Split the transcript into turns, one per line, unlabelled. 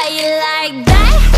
How you like that?